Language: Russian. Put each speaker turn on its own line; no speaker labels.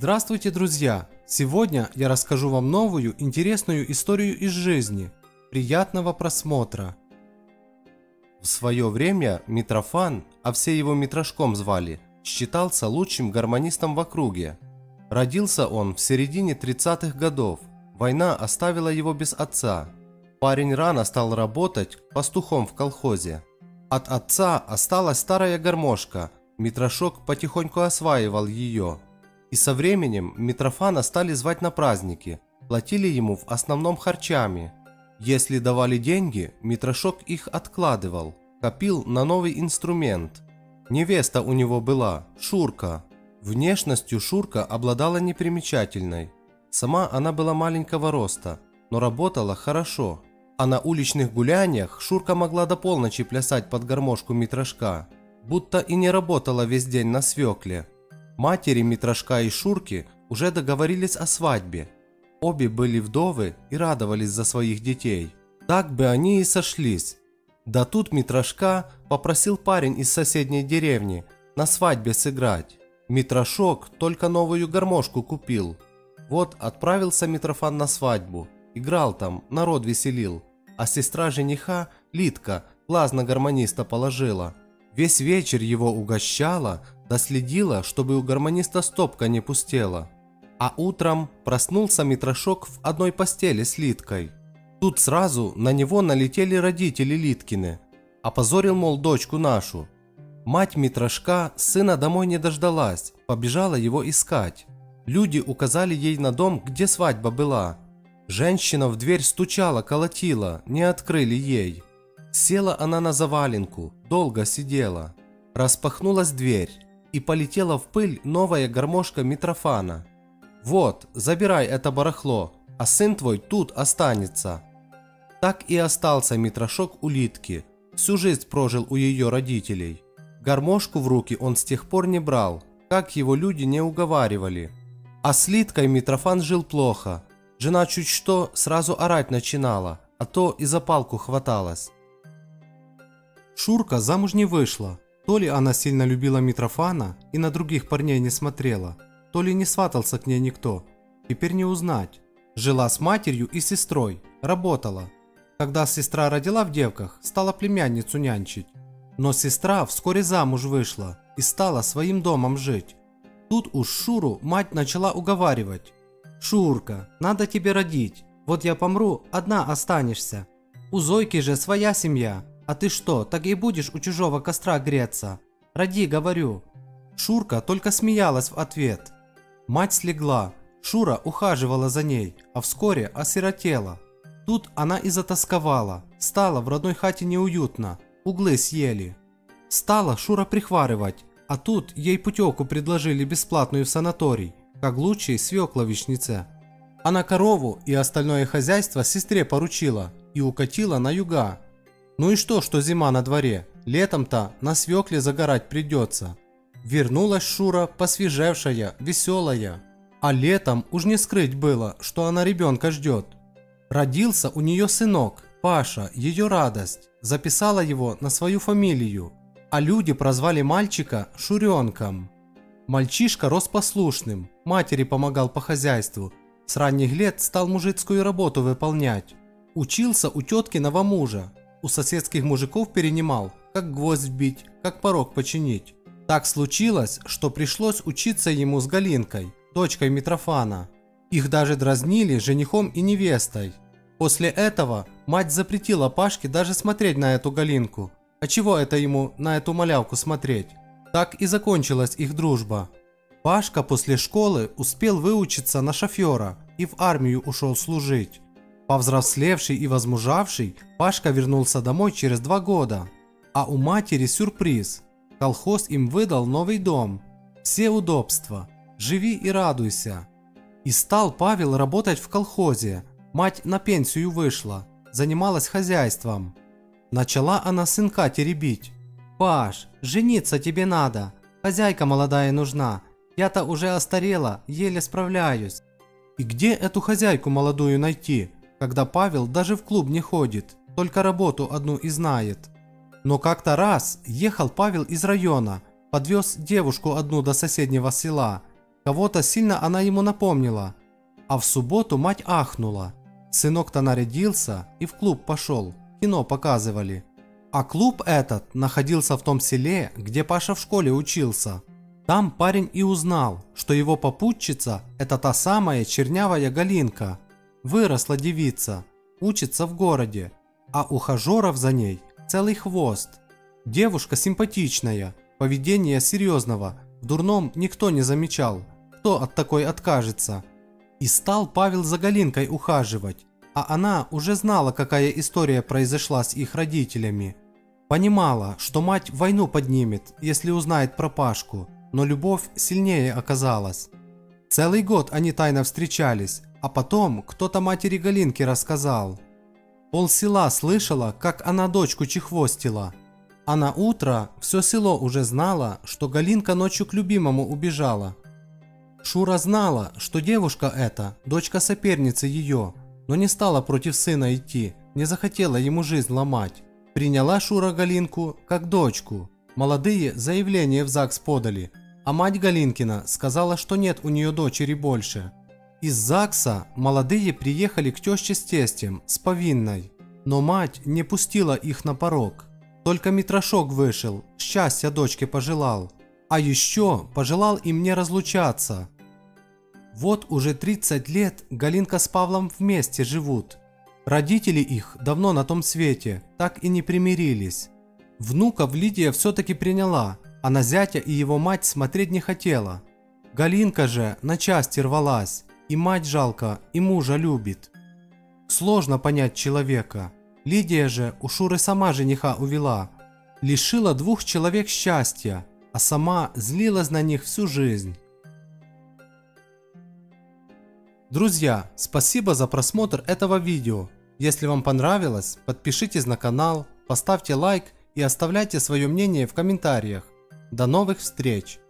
Здравствуйте, друзья! Сегодня я расскажу вам новую интересную историю из жизни. Приятного просмотра! В свое время Митрофан, а все его Митрошком звали, считался лучшим гармонистом в округе. Родился он в середине 30-х годов. Война оставила его без отца. Парень рано стал работать пастухом в колхозе. От отца осталась старая гармошка. Митрошок потихоньку осваивал ее. И со временем Митрофана стали звать на праздники, платили ему в основном харчами. Если давали деньги, Митрошок их откладывал, копил на новый инструмент. Невеста у него была, Шурка. Внешностью Шурка обладала непримечательной. Сама она была маленького роста, но работала хорошо. А на уличных гуляниях Шурка могла до полночи плясать под гармошку Митрошка, будто и не работала весь день на свекле. Матери Митрошка и Шурки уже договорились о свадьбе. Обе были вдовы и радовались за своих детей. Так бы они и сошлись. Да тут Митрошка попросил парень из соседней деревни на свадьбе сыграть. Митрошок только новую гармошку купил. Вот отправился Митрофан на свадьбу. Играл там, народ веселил. А сестра жениха, Литка, глаз на гармониста положила. Весь вечер его угощала, да следила, чтобы у гармониста стопка не пустела. А утром проснулся Митрошок в одной постели с Литкой. Тут сразу на него налетели родители Литкины. Опозорил, мол, дочку нашу. Мать Митрошка сына домой не дождалась, побежала его искать. Люди указали ей на дом, где свадьба была. Женщина в дверь стучала, колотила, не открыли ей. Села она на заваленку, долго сидела. Распахнулась дверь и полетела в пыль новая гармошка Митрофана. «Вот, забирай это барахло, а сын твой тут останется». Так и остался Митрошок у Литки, всю жизнь прожил у ее родителей. Гармошку в руки он с тех пор не брал, как его люди не уговаривали. А с Литкой Митрофан жил плохо. Жена чуть что сразу орать начинала, а то и за палку хваталась. Шурка замуж не вышла, то ли она сильно любила Митрофана и на других парней не смотрела, то ли не сватался к ней никто. Теперь не узнать. Жила с матерью и сестрой, работала. Когда сестра родила в девках, стала племянницу нянчить. Но сестра вскоре замуж вышла и стала своим домом жить. Тут уж Шуру мать начала уговаривать. «Шурка, надо тебе родить. Вот я помру, одна останешься. У Зойки же своя семья, а ты что, так и будешь у чужого костра греться? Роди, говорю. Шурка только смеялась в ответ. Мать слегла. Шура ухаживала за ней, а вскоре осиротела. Тут она и затасковала. Стало в родной хате неуютно. Углы съели. Стала Шура прихварывать, а тут ей путевку предложили бесплатную в санаторий, как лучшей свекловичнице. Она корову и остальное хозяйство сестре поручила и укатила на юга, ну и что, что зима на дворе? Летом-то на свекле загорать придется. Вернулась Шура посвежевшая, веселая. А летом уж не скрыть было, что она ребенка ждет. Родился у нее сынок, Паша, ее радость. Записала его на свою фамилию. А люди прозвали мальчика Шуренком. Мальчишка рос послушным, матери помогал по хозяйству. С ранних лет стал мужицкую работу выполнять. Учился у теткиного мужа, у соседских мужиков перенимал, как гвоздь бить, как порог починить. Так случилось, что пришлось учиться ему с Галинкой, дочкой Митрофана. Их даже дразнили женихом и невестой. После этого мать запретила Пашке даже смотреть на эту Галинку. А чего это ему на эту малявку смотреть? Так и закончилась их дружба. Пашка после школы успел выучиться на шофера и в армию ушел служить. Повзрослевший и возмужавший, Пашка вернулся домой через два года. А у матери сюрприз. Колхоз им выдал новый дом. Все удобства. Живи и радуйся. И стал Павел работать в колхозе. Мать на пенсию вышла. Занималась хозяйством. Начала она сынка теребить. «Паш, жениться тебе надо. Хозяйка молодая нужна. Я-то уже остарела, еле справляюсь». И где эту хозяйку молодую найти? Когда Павел даже в клуб не ходит, только работу одну и знает. Но как-то раз ехал Павел из района, подвез девушку одну до соседнего села. Кого-то сильно она ему напомнила. А в субботу мать ахнула. Сынок-то нарядился и в клуб пошел. Кино показывали. А клуб этот находился в том селе, где Паша в школе учился. Там парень и узнал, что его попутчица – это та самая чернявая Галинка. Выросла девица, учится в городе, а ухажеров за ней целый хвост. Девушка симпатичная, поведение серьезного, в дурном никто не замечал, кто от такой откажется. И стал Павел за Галинкой ухаживать, а она уже знала, какая история произошла с их родителями. Понимала, что мать войну поднимет, если узнает про Пашку, но любовь сильнее оказалась. Целый год они тайно встречались, а потом кто-то матери Галинки рассказал. Пол села слышала, как она дочку чехвостила. А на утро все село уже знало, что Галинка ночью к любимому убежала. Шура знала, что девушка эта – дочка соперницы ее, но не стала против сына идти, не захотела ему жизнь ломать. Приняла Шура Галинку как дочку. Молодые заявление в ЗАГС подали, а мать Галинкина сказала, что нет у нее дочери больше. Из ЗАГСа молодые приехали к теще с тестем, с повинной, но мать не пустила их на порог. Только Митрошок вышел, счастья дочке пожелал, а еще пожелал им не разлучаться. Вот уже 30 лет Галинка с Павлом вместе живут. Родители их давно на том свете, так и не примирились. Внуков Лидия все-таки приняла, а на зятя и его мать смотреть не хотела. Галинка же на части рвалась, и мать жалко, и мужа любит. Сложно понять человека. Лидия же у Шуры сама жениха увела. Лишила двух человек счастья, а сама злилась на них всю жизнь. Друзья, спасибо за просмотр этого видео. Если вам понравилось, подпишитесь на канал, поставьте лайк и оставляйте свое мнение в комментариях. До новых встреч!